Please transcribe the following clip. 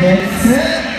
Get set.